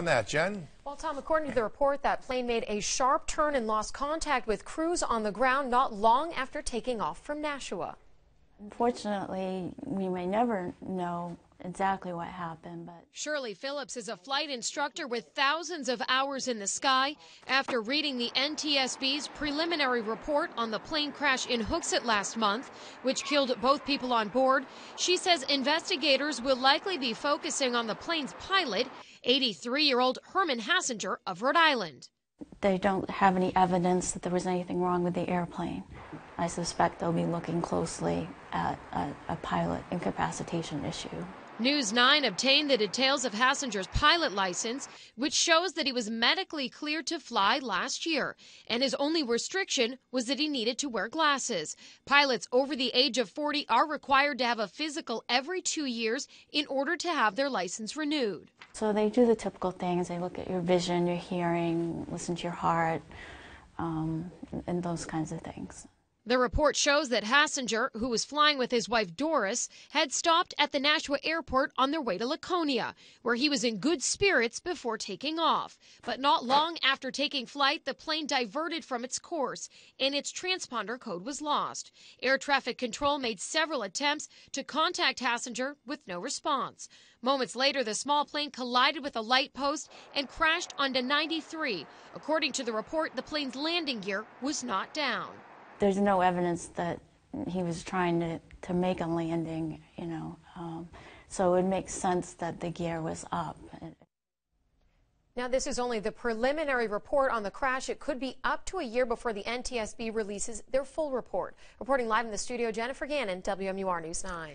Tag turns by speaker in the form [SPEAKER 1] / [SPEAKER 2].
[SPEAKER 1] on that, Jen?
[SPEAKER 2] Well, Tom, according to the report, that plane made a sharp turn and lost contact with crews on the ground not long after taking off from Nashua.
[SPEAKER 3] Unfortunately, we may never know exactly what happened, but
[SPEAKER 2] Shirley Phillips is a flight instructor with thousands of hours in the sky. After reading the NTSB's preliminary report on the plane crash in Hooksett last month, which killed both people on board, she says investigators will likely be focusing on the plane's pilot, 83 year old Herman Hassinger of Rhode Island.
[SPEAKER 3] they don't have any evidence that there was anything wrong with the airplane. I suspect they'll be looking closely at a, a pilot incapacitation issue.
[SPEAKER 2] News 9 obtained the details of Hassinger's pilot license, which shows that he was medically cleared to fly last year, and his only restriction was that he needed to wear glasses. Pilots over the age of 40 are required to have a physical every two years in order to have their license renewed.
[SPEAKER 3] So they do the typical things. They look at your vision, your hearing, listen to your heart, um, and those kinds of things.
[SPEAKER 2] The report shows that Hassinger, who was flying with his wife Doris, had stopped at the Nashua airport on their way to Laconia, where he was in good spirits before taking off. But not long after taking flight, the plane diverted from its course and its transponder code was lost. Air traffic control made several attempts to contact Hassinger with no response. Moments later, the small plane collided with a light post and crashed onto 93. According to the report, the plane's landing gear was not down
[SPEAKER 3] there's no evidence that he was trying to, to make a landing, you know. Um, so it makes sense that the gear was up.
[SPEAKER 2] Now, this is only the preliminary report on the crash. It could be up to a year before the NTSB releases their full report. Reporting live in the studio, Jennifer Gannon, WMUR News 9.